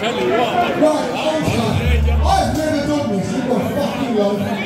tell you what. Right, I've never done this in my fucking.